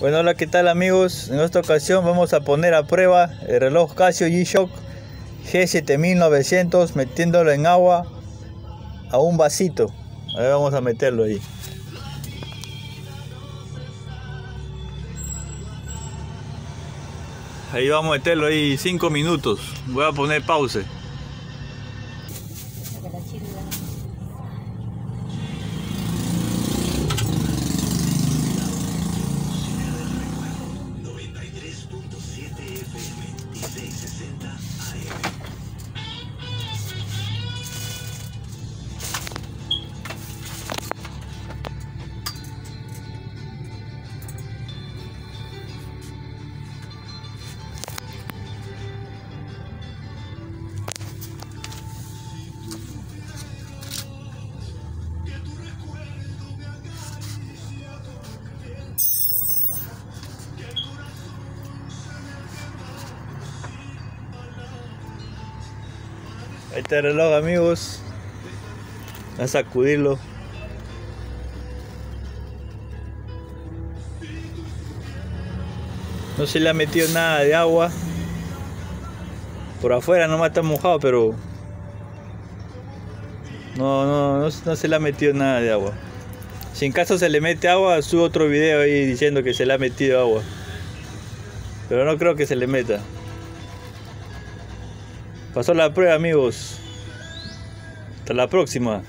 Bueno, hola, ¿qué tal amigos? En esta ocasión vamos a poner a prueba el reloj Casio G-Shock G7900 metiéndolo en agua a un vasito. A ver, vamos a meterlo ahí. Ahí vamos a meterlo ahí 5 minutos. Voy a poner pause. Ahí está el reloj amigos. A sacudirlo. No se le ha metido nada de agua. Por afuera nomás está mojado, pero no, no, no, no se le ha metido nada de agua. Si en caso se le mete agua, subo otro video ahí diciendo que se le ha metido agua. Pero no creo que se le meta. Pasó la prueba amigos. Hasta la próxima.